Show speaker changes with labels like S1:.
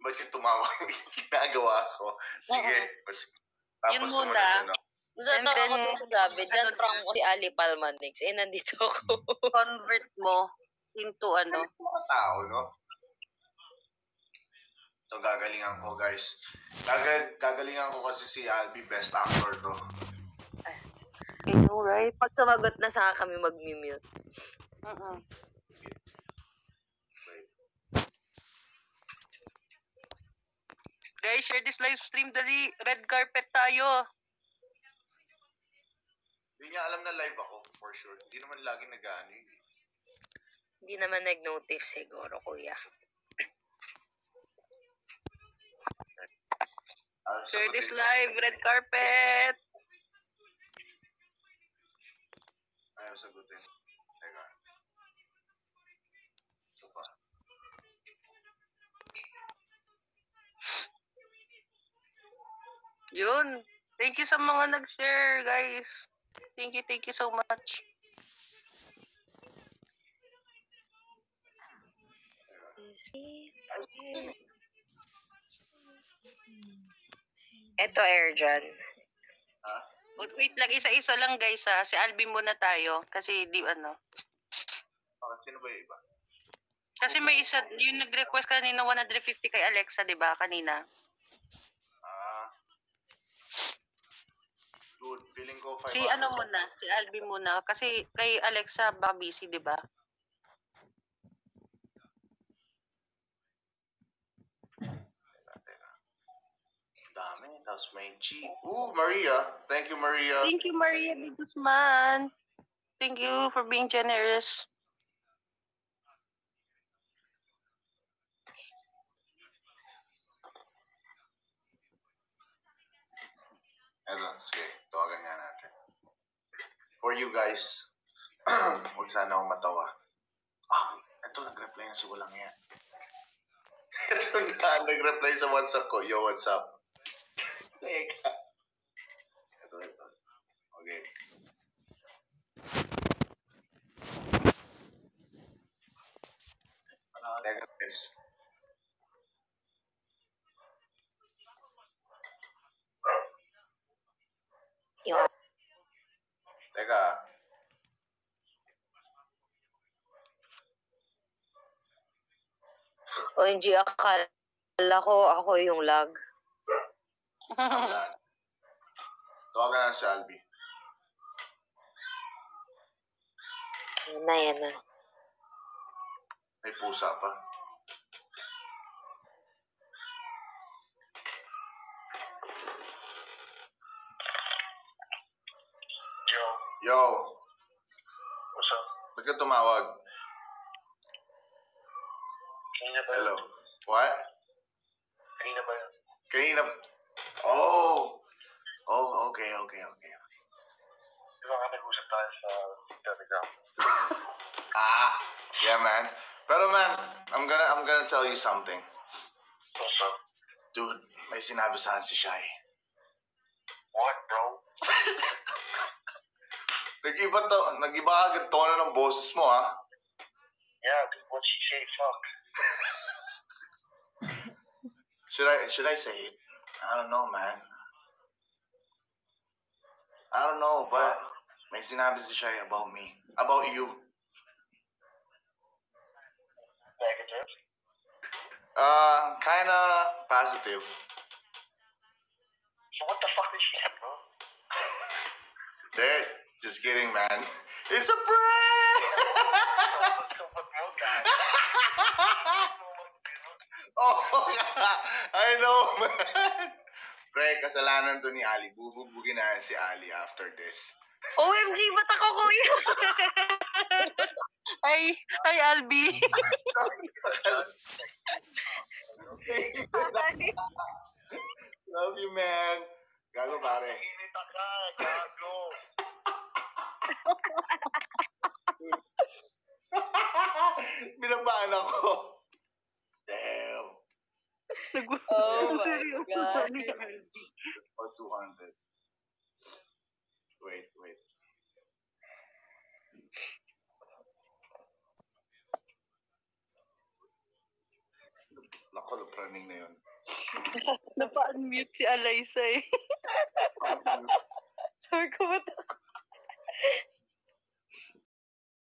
S1: ba't yung tumawa? Ginagawa ko. Sige. Mas, tapos
S2: Yun muna.
S1: ano.
S3: Natawa
S2: And
S3: ko
S2: then,
S3: dito sabi, dyan
S2: ano
S3: prank ko si Ali Palmanix. Eh, nandito ako.
S2: Convert mo into ano.
S1: Ano mga tao, no? Ito gagalingan ko, guys. Gagal gagalingan ko kasi si Albi, best actor to.
S2: I know, right?
S3: Pag sumagot na sa kami mag-mute.
S2: Uh-uh. Guys, share this live stream. Dali, red carpet tayo.
S1: Hindi niya alam na live ako, for sure. Hindi naman lagi nag-ano.
S3: Hindi naman nag-notif siguro, kuya.
S1: Ah,
S2: Share this live, red carpet.
S1: Ayaw sagutin.
S2: Yun. Thank you sa mga nag-share, guys. Thank you, thank you so much.
S3: Eto, air dyan.
S1: Ha?
S2: Wait, wait lang, isa-isa lang guys ha. Si Alvin muna tayo. Kasi di ano.
S1: Bakit sino ba yung iba?
S2: Kasi may isa, yung nag-request kanina 150 kay Alexa, di ba? Kanina.
S1: Ah. Dude, feeling ko 5
S2: Si ano muna, si Alvin muna. Kasi kay Alexa baka busy, di ba?
S1: Dami. Tapos may G. Ooh, Maria. Thank you, Maria.
S2: Thank you, Maria Guzman. Thank you for being generous.
S1: Eto, sige. Tawagan nga natin. For you guys, huwag sana akong matawa. Ah, ito, nag-reply na si Walang yan. ito na, nag-reply sa WhatsApp ko. Yo, what's up? Teka. Ito, ito. Okay. Teka, guys.
S3: Yung
S1: Teka.
S3: OMG, akala ko ako yung lag.
S1: Tawagan na si Albi.
S3: Yan na, yan na.
S1: May pusa pa.
S4: Yo, what's up?
S1: ba't ka tumawag?
S4: Kanina ba
S1: Hello. What?
S4: Kanina ba yun?
S1: Kanina. Oh! Oh, okay, okay, okay.
S4: Di ba nga nag-usap tayo sa Telegram?
S1: Ah, yeah, man. Pero man, I'm gonna, I'm gonna tell you something.
S4: What's up?
S1: Dude, may sinabi sa si Shai.
S4: What, bro?
S1: Nag-iba to, nag-iba agad tono ng boses mo, ha?
S4: Yeah, what she say? Fuck.
S1: Should I, should I say it? I don't know, man. I don't know, but may sinabi si Shai about me. About you.
S4: Negative.
S1: Uh, kinda positive. Just kidding, man. It's a prank! oh, I know, man. Pre, kasalanan to ni Ali. Bubugbugin na si Ali after this.
S3: OMG, ba't ako kuya?
S2: Ay, ay Albi.
S1: Love you, man. Gago, pare.
S4: Ka, gago.
S1: Binabaan ako. Damn.
S3: Oh my
S2: Seryoso
S3: God.
S2: ni.
S1: That's for 200. Wait, wait. Lako, running na yun.
S2: Napa-unmute si Alaysa eh.
S3: Sabi ko, ba't ako?